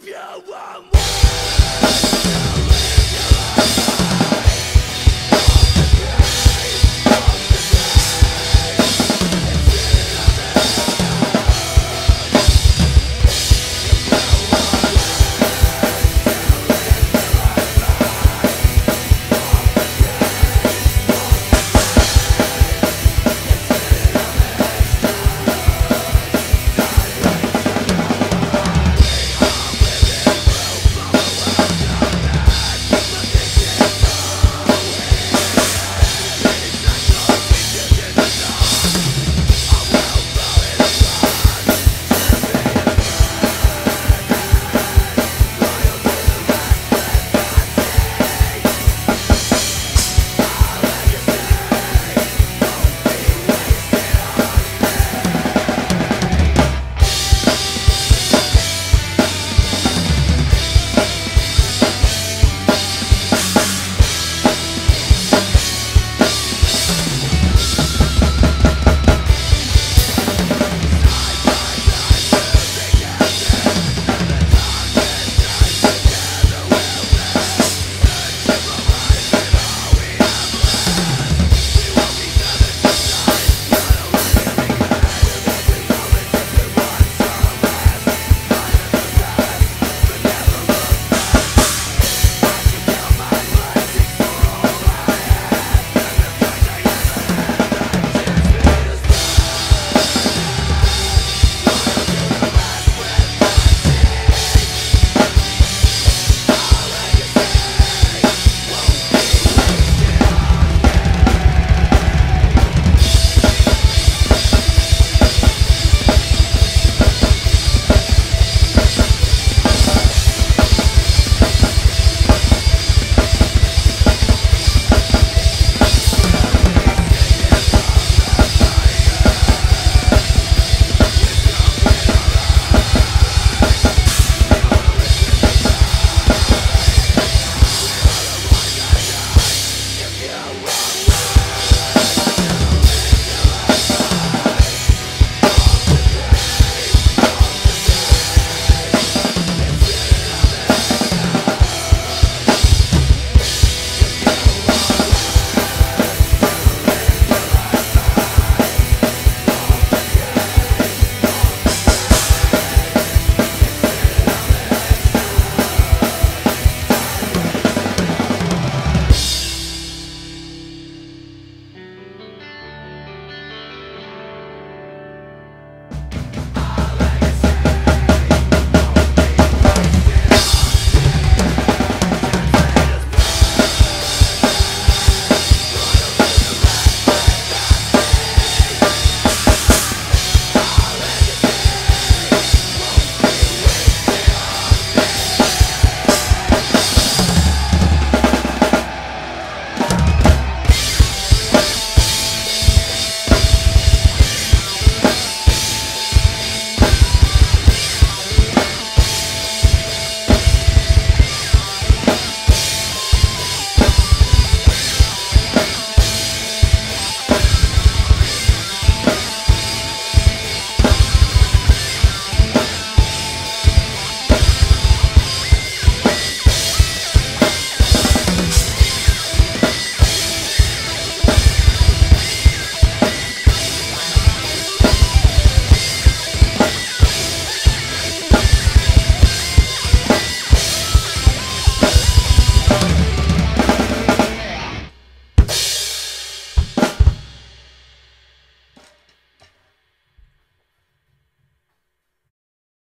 If you want more.